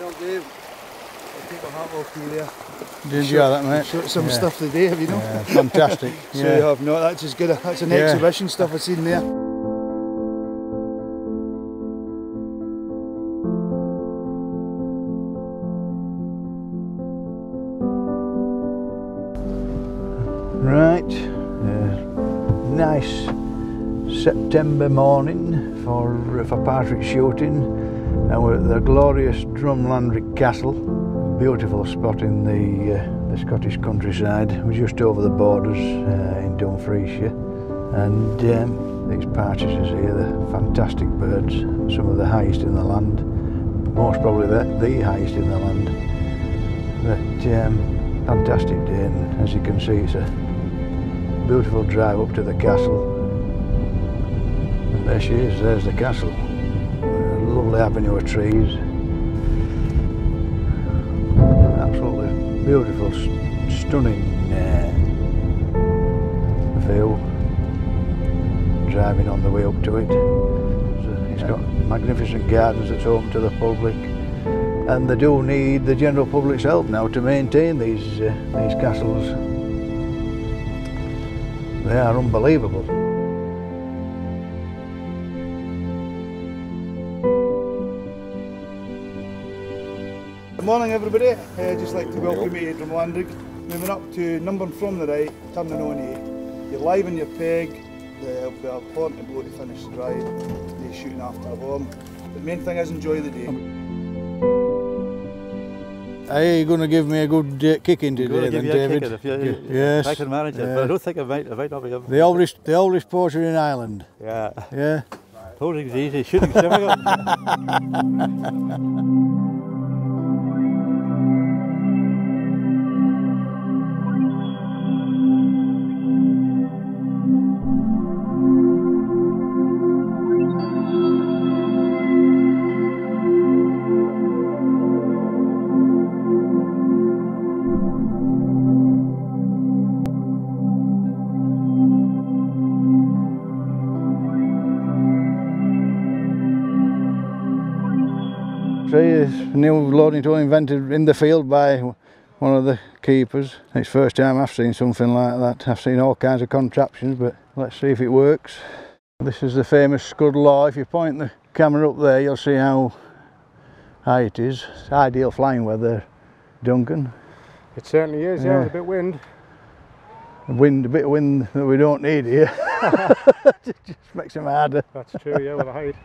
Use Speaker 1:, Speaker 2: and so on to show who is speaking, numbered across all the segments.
Speaker 1: Well, Dave, I take my hat off to you there.
Speaker 2: Did you enjoy that, mate?
Speaker 1: Shot some
Speaker 2: Yeah.
Speaker 1: stuff today, have you not?
Speaker 2: Yeah, fantastic.
Speaker 1: So you
Speaker 2: yeah.
Speaker 1: have not. that's as good. A, that's an
Speaker 2: Yeah.
Speaker 1: exhibition stuff I've seen there.
Speaker 2: Right, uh, nice September morning for for partridge shooting, and we're at the glorious Drumlanrig Castle, beautiful spot in the uh, the Scottish countryside. We're just over the borders uh, in Dumfriesshire, and um, these partridges here, they're fantastic birds, some of the highest in the land, most probably the, the highest in the land. But um, fantastic day, and as you can see, it's a beautiful drive up to the castle. And there she is, there's the castle. Lovely avenue of trees. Absolutely beautiful, s- stunning uh, view. Driving on the way up to it. It's got magnificent gardens that's open to the public. And they do need the general public's help now to maintain these uh, these castles. They are unbelievable.
Speaker 1: Good morning, everybody. Uh, just like to welcome you to Drumlanrig. Moving up to number from the right, turning on you. You're live in your peg. There'll be a plenty of blow to finish the drive. Stay shooting after the bomb. The main thing is enjoy the day.
Speaker 2: Are you going to give me a good uh, kicking
Speaker 3: Gonna
Speaker 2: today,
Speaker 3: give
Speaker 2: then,
Speaker 3: you a
Speaker 2: David?
Speaker 3: kick if you,
Speaker 2: Y- yes.
Speaker 3: I can manage it, but I don't think I might, I might not be able
Speaker 2: The oldest, the oldest porter in Ireland.
Speaker 3: Yeah,
Speaker 2: Yeah.
Speaker 3: posing's easy, shooting's difficult.
Speaker 2: See, this new loading tool invented in the field by one of the keepers. It's first time I've seen something like that. I've seen all kinds of contraptions, but let's see if it works. This is the famous Scud Law. If you point the camera up there, you'll see how high it is. It's ideal flying weather, Duncan.
Speaker 4: It certainly is, yeah,
Speaker 2: Yeah.
Speaker 4: a bit of wind.
Speaker 2: Wind, a bit of wind that we don't need here. It just makes it harder.
Speaker 4: That's true, yeah, with a height.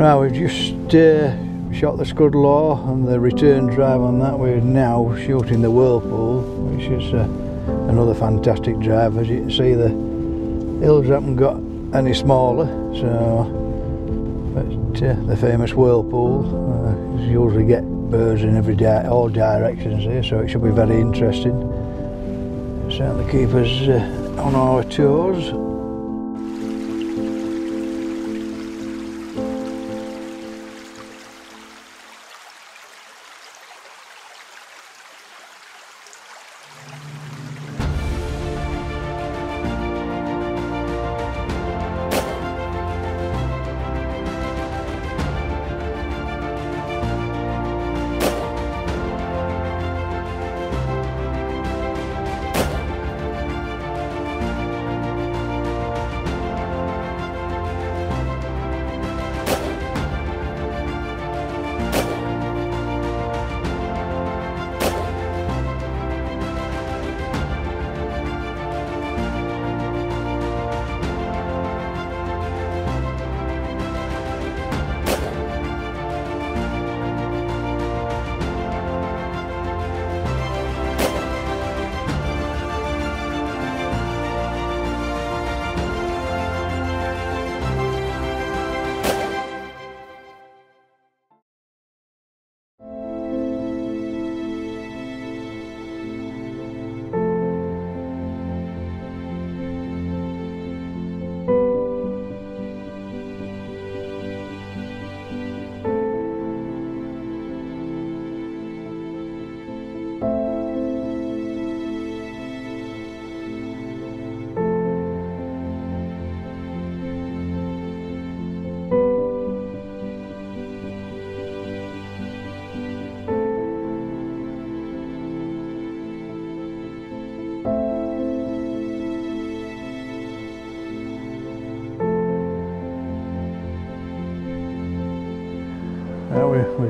Speaker 2: Right, we've just uh, shot the scud Scudlaw and the return drive on that. We're now shooting the Whirlpool, which is uh, another fantastic drive. As you can see, the hills haven't got any smaller, so but uh, the famous Whirlpool. Uh, you usually get birds in every di all directions here, so it should be very interesting. Certainly keep us uh, on our toes.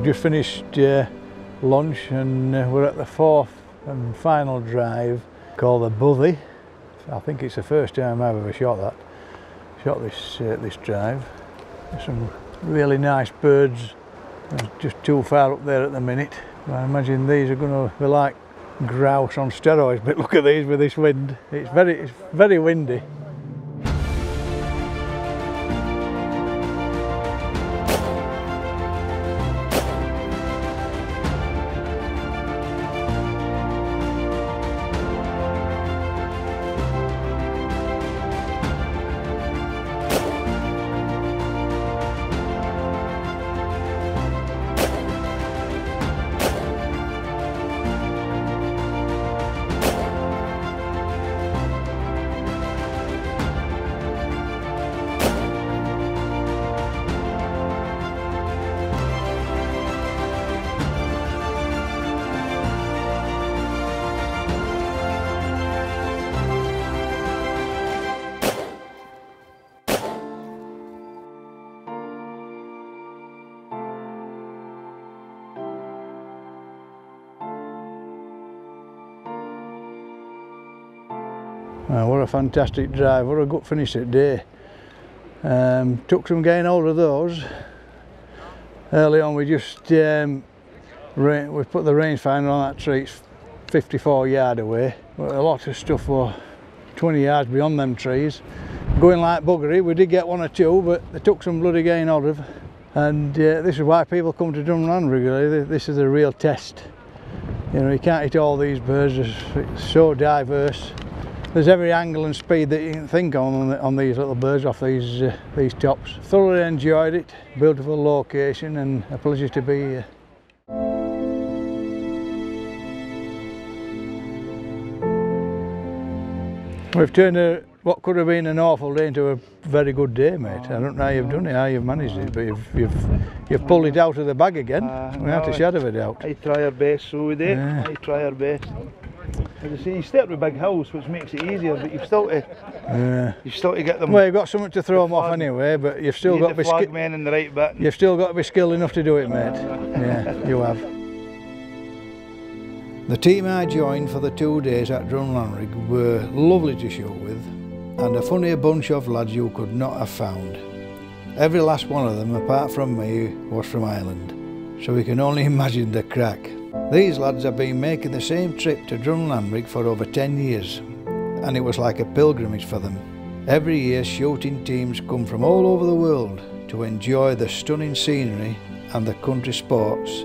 Speaker 2: We've just finished uh, lunch and uh, we're at the fourth and final drive called the Bothy. I think it's the first time I've ever shot that. Shot this uh, this drive. There's some really nice birds. Just too far up there at the minute. I imagine these are going to be like grouse on steroids. But look at these with this wind. It's very it's very windy. Uh, what a fantastic drive, what a good finish at day. Um, took some getting hold of those. Early on we just um, we put the rangefinder on that tree, it's 54 yard away. But a lot of stuff were 20 yards beyond them trees. Going like buggery, we did get one or two, but they took some bloody getting hold of. And uh, this is why people come to Drumland regularly, this is a real test. You know, you can't hit all these birds, it's so diverse there's every angle and speed that you can think on on these little birds off these uh, these tops. Thoroughly enjoyed it, beautiful location and a pleasure to be here. We've turned a, what could have been an awful day into a very good day, mate. I don't know how you've done it, how you've managed it, but you've you've, you've pulled it out of the bag again,
Speaker 1: Uh,
Speaker 2: without a
Speaker 1: no,
Speaker 2: shadow of a doubt.
Speaker 1: I try our best, so we did.
Speaker 2: Yeah.
Speaker 1: I try our best. As I say, you start with big hills, which makes it easier, but you've still to
Speaker 2: Yeah.
Speaker 1: you've still to get them.
Speaker 2: Well, you've got something to throw them off anyway, but you've still
Speaker 1: you
Speaker 2: got to be
Speaker 1: the
Speaker 2: ski-
Speaker 1: flag men in the right bit.
Speaker 2: You've still got to be skilled enough to do it, mate. Yeah, you have. The team I joined for the two days at Drumlanrig were lovely to shoot with and a funnier bunch of lads you could not have found. Every last one of them, apart from me, was from Ireland. So we can only imagine the crack. These lads have been making the same trip to Drumlanrig for over 10 years, and it was like a pilgrimage for them. Every year, shooting teams come from all over the world to enjoy the stunning scenery and the country sports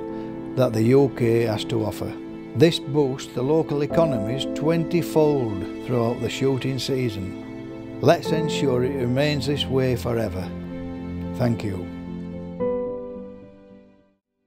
Speaker 2: that the UK has to offer. This boosts the local economies 20 fold throughout the shooting season. Let's ensure it remains this way forever. Thank you.